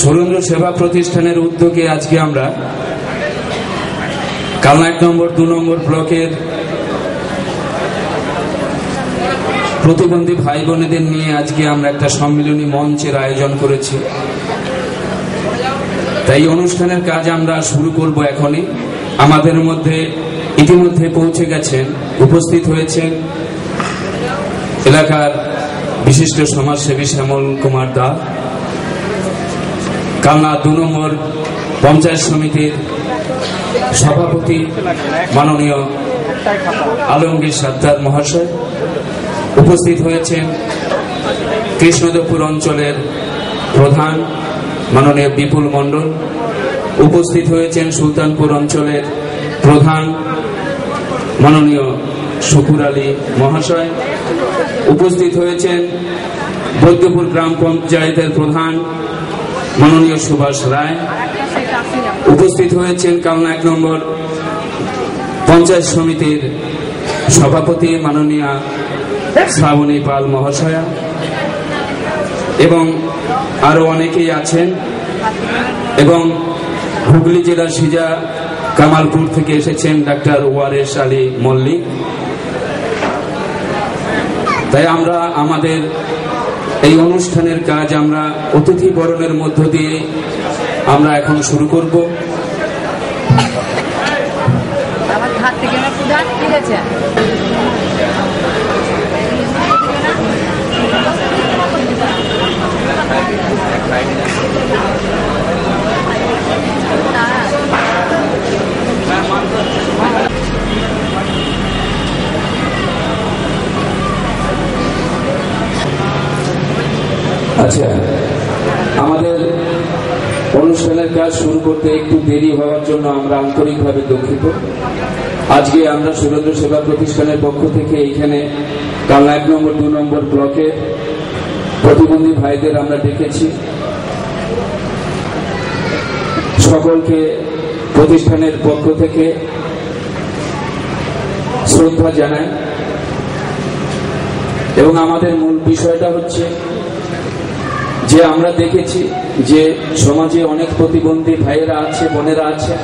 সুরেন্দ্র সেবা প্রতিষ্ঠানের উদ্যোগে আজকে আমরা কালনা এক নম্বর, দু নম্বর ব্লকের প্রতিবন্ধী ভাই বোনেদের নিয়ে আজকে আমরা একটা সম্মিলনী মঞ্চের আয়োজন করেছি। তাই অনুষ্ঠানের কাজ আমরা শুরু করব এখনই। আমাদের মধ্যে ইতিমধ্যে পৌঁছে গেছেন, উপস্থিত হয়েছেন এলাকার বিশিষ্ট সমাজসেবী শ্যামল কুমার দা। কালনা দু নম্বর পঞ্চায়েত সমিতির সভাপতি মাননীয় আলমগীর সাদ্দার মহাশয় উপস্থিত হয়েছেন। কৃষ্ণদেবপুর অঞ্চলের প্রধান মাননীয় বিপুল মণ্ডল উপস্থিত হয়েছেন। সুলতানপুর অঞ্চলের প্রধান মাননীয় শুকুর আলী মহাশয় উপস্থিত হয়েছেন। বৈদ্যপুর গ্রাম পঞ্চায়েতের প্রধান মাননীয় সুভাষ রায় উপস্থিত হয়েছেন কালনা এক নম্বর পঞ্চায়েত সমিতির সভাপতি মাননীয়া শ্রাবণী পাল মহাশয়া এবং আরও অনেকেই আছেন এবং হুগলি জেলার সিজা কামালপুর থেকে এসেছেন ডাক্তার ওয়ারেস আলী মল্লিক। তাই আমরা আমাদের এই অনুষ্ঠানের কাজ আমরা অতিথি বরণের মধ্য দিয়ে আমরা এখন শুরু করব। আমার হাত থেকে ঠিক আছে আচ্ছা আমাদের অনুষ্ঠানের কাজ শুরু করতে একটু দেরি হওয়ার জন্য আমরা আন্তরিকভাবে দুঃখিত। আজকে আমরা সুরেন্দ্র সেবা প্রতিষ্ঠানের পক্ষ থেকে এখানে কালনা এক নম্বর, দু নম্বর ব্লকে প্রতিবন্ধী ভাইদের আমরা ডেকেছি। সকলকে প্রতিষ্ঠানের পক্ষ থেকে শ্রদ্ধা জানাই। এবং আমাদের মূল বিষয়টা হচ্ছে যে আমরা দেখেছি যে সমাজে অনেক প্রতিবন্ধী ভাইয়েরা আছে, বোনেরা আছে।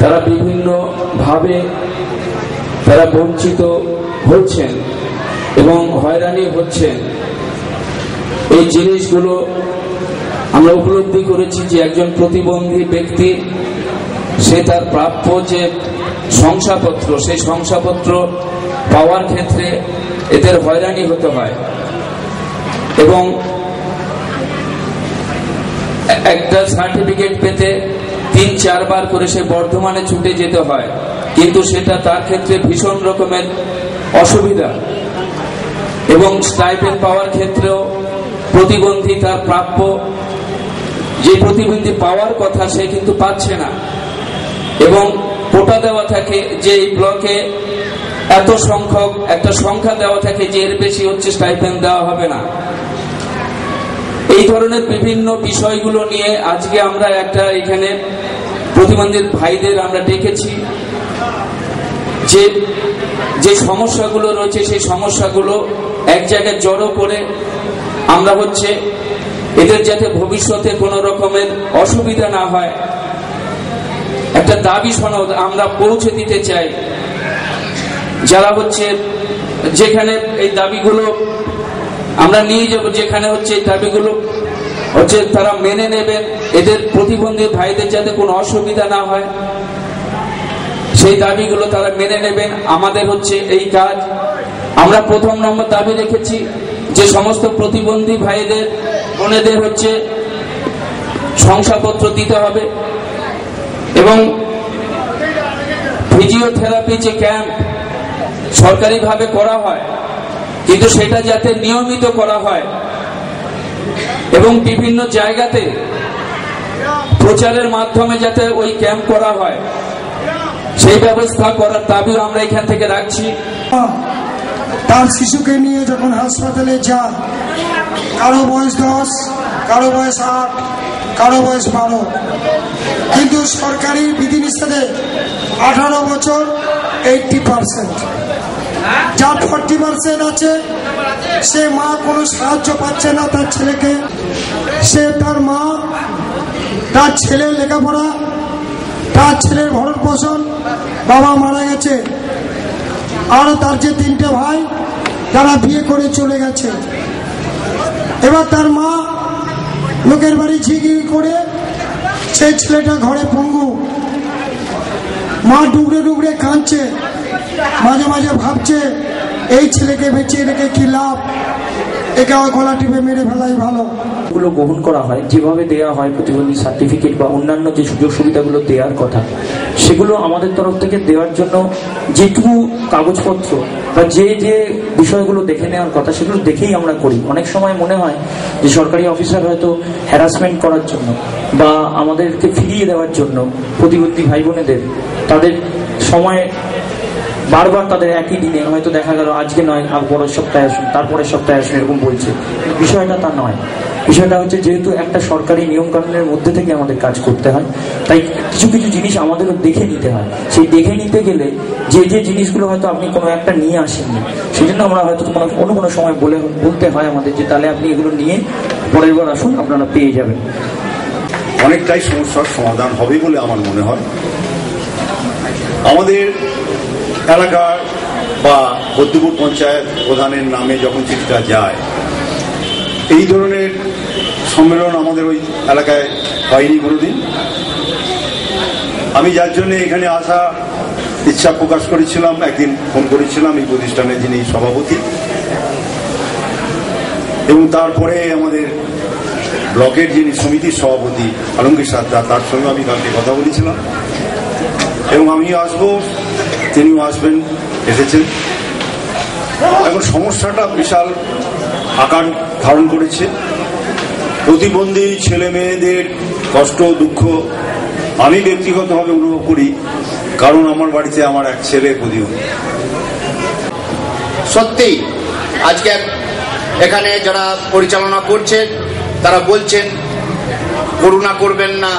তারা বিভিন্ন ভাবে তারা বঞ্চিত হচ্ছেন এবং হয়রানি হচ্ছেন। এই জিনিসগুলো আমরা উপলব্ধি করেছি যে একজন প্রতিবন্ধী ব্যক্তি, সে তার প্রাপ্য যে শংসাপত্র, সেই শংসাপত্র পাওয়ার ক্ষেত্রে এদের হয়রানি হতে হয়। এবং একটা সার্টিফিকেট পেতে তিন, চারবার করে সে বর্ধমানে ছুটে যেতে হয়। কিন্তু সেটা তার ক্ষেত্রে ভীষণ রকমের অসুবিধা। এবং স্টাইপেন্ড পাওয়ার ক্ষেত্রেও প্রতিবন্ধী তার প্রাপ্য। যে প্রতিবন্ধী পাওয়ার কথা সে কিন্তু পাচ্ছে না। এবং কোটা দেওয়া থাকে যে এই ব্লকে এত সংখ্যক, একটা সংখ্যা দেওয়া থাকে যে এর বেশি হচ্ছে স্টাইপেন্ড দেওয়া হবে না। এই ধরনের বিভিন্ন বিষয়গুলো নিয়ে আজকে আমরা একটা এখানে প্রতিবন্ধীর ভাইদের আমরা ডেকেছি যে যে সমস্যাগুলো রয়েছে, সেই সমস্যাগুলো এক জায়গায় জড়ো করে আমরা হচ্ছে এদের যাতে ভবিষ্যতে কোনো রকমের অসুবিধা না হয়, একটা দাবি সনদ আমরা পৌঁছে দিতে চাই। যারা হচ্ছে যেখানে এই দাবিগুলো আমরা নিয়ে যাব যেখানে হচ্ছে এই দাবিগুলো হচ্ছে তারা মেনে নেবেন এদের প্রতিবন্ধী ভাইদের যাতে কোনো অসুবিধা না হয়, সেই দাবিগুলো তারা মেনে নেবেন আমাদের হচ্ছে এই কাজ। আমরা প্রথম নম্বর দাবি রেখেছি যে সমস্ত প্রতিবন্ধী ভাইদের, বোনেদের হচ্ছে শংসাপত্র দিতে হবে এবং ফিজিওথেরাপি যে ক্যাম্প সরকারিভাবে করা হয় কিন্তু সেটা যাতে নিয়মিত করা হয় এবং বিভিন্ন জায়গাতে প্রচারের মাধ্যমে যাতে ওই ক্যাম্প করা হয়, সেই ব্যবস্থা করার দাবিও আমরা এখান থেকে রাখছি। তার শিশুকে নিয়ে যখন হাসপাতালে যায় কারও বয়স দশ, কারও বয়স আট, কারও বয়স বারো। কিন্তু সরকারি বিধিনিষেধে আঠারো বছর এইটটি পার্সেন্ট যার ফর্টি পার্সেন্ট আছে, সে মা কোনো সাহায্য পাচ্ছে না তার ছেলেকে। সে তার মা, তার ছেলের লেখাপড়া, তার ছেলের ভরণ পোষণ, বাবা মারা গেছে। আর তার যে তিনটে ভাই, তারা বিয়ে করে চলে গেছে। এবার তার মা লোকের বাড়ি ঝিগিরি করে সেই ছেলেটা ঘরে পঙ্গু। মা ডুবড়ে ডুবড়ে কাঁদছে। মাঝে মাঝে ভাবছে, এই ছেলেকে বেঁচে রেখে কি লাভ? একে গলা টিপে মেরে ফেলাই ভালো। গুলো গ্রহণ করা হয়, যেভাবে দেওয়া হয়, প্রতিবন্ধী সার্টিফিকেট বা অন্যান্য যে সুযোগ সুবিধাগুলো দেওয়ার কথা, সেগুলো আমাদের তরফ থেকে দেওয়ার জন্য যেটুকু কাগজপত্র বা যে যে বিষয়গুলো দেখে নেওয়ার কথা, সেগুলো দেখেই আমরা করি। অনেক সময় মনে হয় যে সরকারি অফিসার হয়তো হ্যারাসমেন্ট করার জন্য বা আমাদেরকে ফিরিয়ে দেওয়ার জন্য প্রতিবন্ধী ভাই বোনেদের তাদের সময় বারবার তাদের একই দিনে, হয়তো দেখা গেল আজকে নয় পরের সপ্তাহে আসুন, তারপরের সপ্তাহে আসুন, এরকম বলছে। বিষয়টা তা নয়। বিষয়টা হচ্ছে যেহেতু একটা সরকারি নিয়ম কানুনের মধ্যে থেকে আমাদের কাজ করতে হয়, তাই কিছু কিছু জিনিস আমাদেরও দেখে নিতে হয়। সেই দেখে নিতে গেলে যে যে জিনিসগুলো হয়তো আপনি কোনো একটা নিয়ে আসেননি সেই জন্য আমরা হয়তো কোনো কোনো কোনো সময় বলে, বলতে হয় আমাদের যে, তাহলে আপনি এগুলো নিয়ে পরের বার আসুন, আপনারা পেয়ে যাবেন। অনেকটাই সমস্যার সমাধান হবে বলে আমার মনে হয়। আমাদের এলাকার বা বদ্যপুর পঞ্চায়েত প্রধানের নামে যখন চিঠিটা যায়, এই ধরনের সম্মেলন আমাদের ওই এলাকায় হয়নি কোনোদিন। আমি যার জন্য এখানে আসা ইচ্ছা প্রকাশ করেছিলাম, একদিন ফোন করেছিলাম এই প্রতিষ্ঠানের যিনি সভাপতি। এবং তারপরে আমাদের ব্লকের যিনি সমিতির সভাপতি আলমগীর সাদ্দার তার সঙ্গে আমি কালকে কথা বলেছিলাম। এবং আমিও আসব তিনিও আসবেন, এসেছেন। এখন সমস্যাটা বিশাল আকার ধারণ করেছে। প্রতিবন্ধী ছেলে মেয়েদের কষ্ট, দুঃখ আমি ব্যক্তিগতভাবে অনুভব করি, কারণ আমার বাড়িতে আমার এক ছেলে প্রতিবন্ধী। সত্যি আজকে এখানে যারা পরিচালনা করছেন, তারা বলছেন, করুণা করবেন না,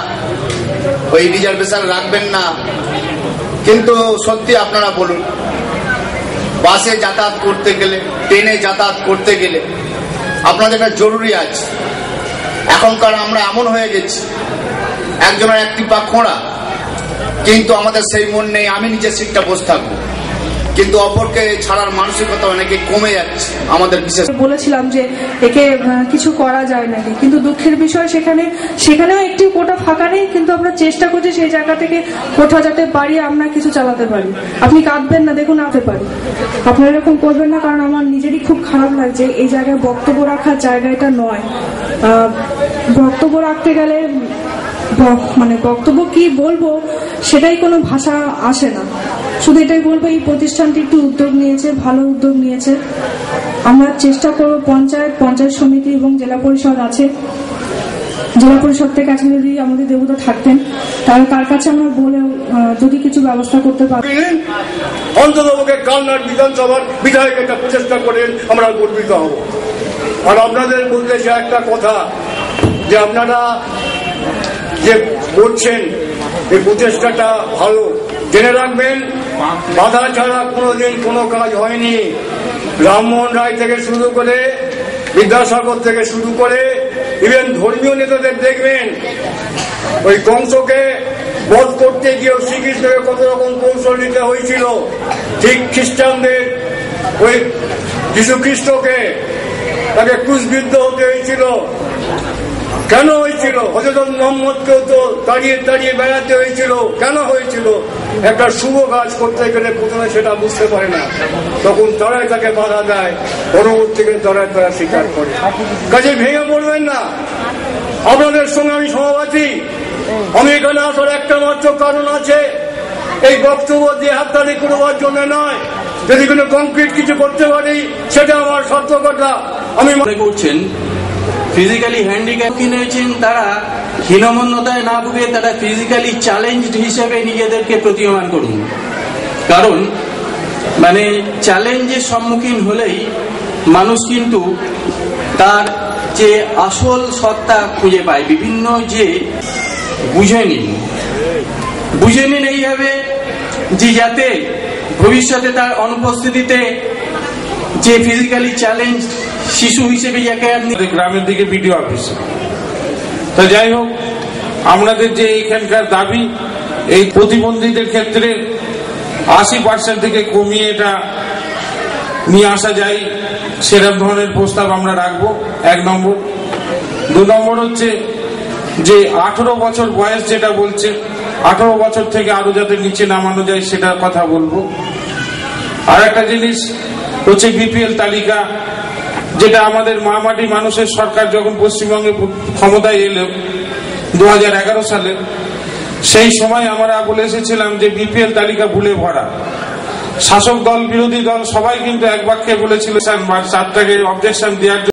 ওই রিজার্ভেশন রাখবেন না কিন্তু সত্যি আপনারা বলুন, বাসে যাতায়াত করতে গেলে, ট্রেনে যাতায়াত করতে গেলে আপনাদের একটা জরুরি আছে এখনকার আমরা এমন হয়ে গেছি, একজনের একটি পা খোঁড়া, কিন্তু আমাদের সেই মন নেই, আমি নিজের সিটটা বসে থাকব। কিন্তু অপরকে ছাড়ার মানসিকতা অনেকে কমে যাচ্ছে, আমাদের বিশেষ বলেছিলাম যে একে কিছু করা যায় নাকি, কিন্তু দুঃখের বিষয় সেখানে, সেখানেও একটি কোটা ফাঁকা নেই, কিন্তু আমরা চেষ্টা করছি সেই জায়গা থেকে কোঠা যাতে বাড়িয়ে আমরা কিছু চালাতে পারি। আপনি কাঁদবেন না, দেখুন আতে পারি। আপনারা এরকম করবেন না, কারণ আমার নিজেরই খুব খারাপ লাগছে, এই জায়গায় বক্তব্য রাখার জায়গা এটা নয় বক্তব্য রাখতে গেলে মানে বক্তব্য কি বলব, সেটাই কোনো ভাষা আসে না। শুধু এটাই বলব, এই প্রতিষ্ঠানটি একটু উদ্যোগ নিয়েছে, ভালো উদ্যোগ নিয়েছে। আমরা চেষ্টা করব, পঞ্চায়েত পঞ্চায়েত সমিতি এবং জেলা পরিষদ আছে। জেলা পরিষদ থেকে আজকে যদি আমাদের দেবতা থাকতেন, তাহলে তার কাছে আমরা বলে যদি কিছু ব্যবস্থা করতে পারি অন্ততপক্ষে কালনার বিধানসভার বিধায়ক একটা প্রচেষ্টা করেন, আমরা গর্বিত হব। আর আপনাদের উদ্দেশ্যে একটা কথা, যে আপনারা যে করছেন, এই প্রচেষ্টাটা ভালো। জেনে রাখবেন বাধা ছাড়া কোনোদিন কোনো কাজ হয়নি। রামমোহন রায় থেকে শুরু করে, বিদ্যাসাগর থেকে শুরু করে ইভেন ধর্মীয় নেতাদের দেখবেন, ওই কংসকে বধ করতে গিয়েও শ্রীকৃষ্ণকে কত রকম কৌশল নিতে হয়েছিল। ঠিক খ্রিস্টানদের ওই যীশু খ্রিস্টকে তাকে ক্রুশবিদ্ধ হতে হয়েছিল। কেন হয়েছিল? হজরত মোহাম্মদকেও তো দাঁড়িয়ে দাঁড়িয়ে বেড়াতে হয়েছিল। কেন হয়েছিল? একটা শুভ কাজ করতে গেলে প্রথমে সেটা বুঝতে পারে না। তখন তারাই তাকে বাধা দেয়। পরবর্তীকালে তারাই তারা স্বীকার করে। কাজে ভেঙে পড়বেন না। আপনাদের সঙ্গে আমি সহবাসী। আমি এখানে আসার একটা মাত্র কারণ আছে। এই বক্তব্য দিয়ে হাততালি করবার জন্য নয়। যদি কোনো কংক্রিট কিছু করতে পারি, সেটা আমার সত্য কথা আমি মনে করছেন ফিজিক্যালি হ্যান্ডিক্যাপ কিনেছেন তারা হীনমন্যতায় না ভুগে তারা ফিজিক্যালি চ্যালেঞ্জড হিসেবে নিজেদেরকে প্রতীয়মান করুন। কারণ মানে চ্যালেঞ্জের সম্মুখীন হলেই মানুষ কিন্তু তার যে আসল সত্তা খুঁজে পায়, বিভিন্ন যে বুঝে নিন। বুঝে নিন এইভাবে যে যাতে ভবিষ্যতে তার অনুপস্থিতিতে যে ফিজিক্যালি চ্যালেঞ্জ শিশু হিসেবে গ্রামের দিকে বিডিও অফিস। তা যাই হোক, আমাদের যে এখানকার দাবি, এই প্রতিবন্ধীদের ক্ষেত্রে আশি পার্সেন্ট থেকে কমিয়ে এটা নিয়ে আসা যায়, সেরকম ধরনের প্রস্তাব আমরা রাখব, এক নম্বর। দু নম্বর হচ্ছে যে আঠেরো বছর বয়স যেটা বলছে, আঠেরো বছর থেকে আরও যাতে নিচে নামানো যায় সেটার কথা বলব। আর একটা জিনিস হচ্ছে বিপিএল তালিকা যেটা আমাদের মামাটি মানুষের সরকার যখন পশ্চিমবঙ্গে ক্ষমতায় এলো দু হাজার এগারো সালে, সেই সময় আমরা বলে এসেছিলাম যে বিপিএল তালিকা ভুলে ভরা। শাসক দল, বিরোধী দল সবাই কিন্তু এক বাক্যে বলেছিল সাতটাকে অবজেকশন দেওয়ার